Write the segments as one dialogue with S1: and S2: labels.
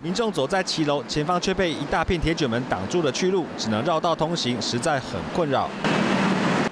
S1: 民众走在骑楼前方，却被一大片铁卷门挡住了去路，只能绕道通行，实在很困扰。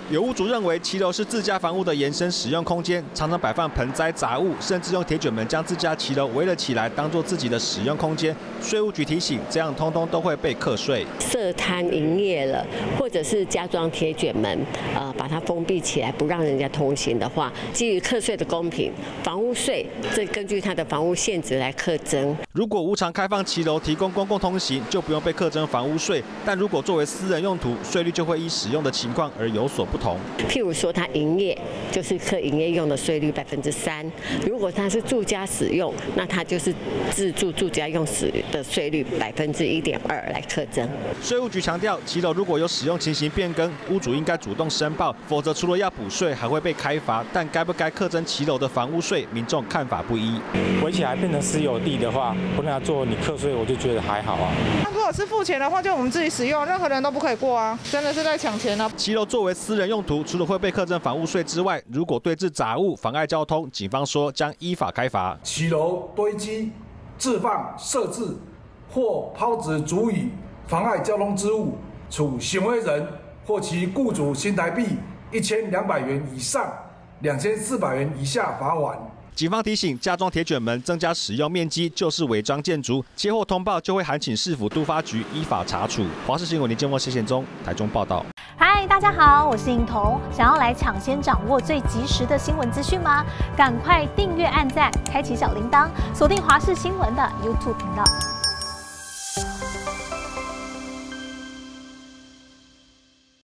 S1: 有屋主认为骑楼是自家房屋的延伸使用空间，常常摆放盆栽杂物，甚至用铁卷门将自家骑楼围了起来，当做自己的使用空间。税务局提醒，这样通通都会被课税。
S2: 设摊营业了，或者是加装铁卷门，呃，把它封闭起来，不让人家通行的话，基于课税的公平，房屋税这根据它的房屋现值来课征。
S1: 如果无偿开放骑楼提供公共通行，就不用被课征房屋税；但如果作为私人用途，税率就会依使用的情况而有所不。不同，
S2: 譬如说，它营业就是课营业用的税率百分之三；如果它是住家使用，那它就是自住住家用使的税率百分之一点二来课征。
S1: 税务局强调，骑楼如果有使用情形变更，屋主应该主动申报，否则除了要补税，还会被开罚。但该不该课征骑楼的房屋税，民众看法不一。
S3: 围起来变成私有地的话，不那做你课税，我就觉得还好啊。
S4: 那如果是付钱的话，就我们自己使用，任何人都不可以过啊！真的是在抢钱啊！
S1: 骑楼作为私人。用途除了会被课征房屋税之外，如果对置杂物妨碍交通，警方说将依法开罚。
S5: 骑楼堆积、置放、设置或抛掷足以妨碍交通之物，处行为人或其雇主新台币一千两百元以上两千四百元以下罚款。
S1: 警方提醒：加装铁卷门、增加使用面积就是违章建筑，接获通报就会函请市府都发局依法查处。华视新闻林建峰、谢宪忠台中报道。
S6: 大家好，我是颖彤。想要来抢先掌握最及时的新闻资讯吗？赶快订阅、按赞、开启小铃铛，锁定华视新闻的 YouTube 频道。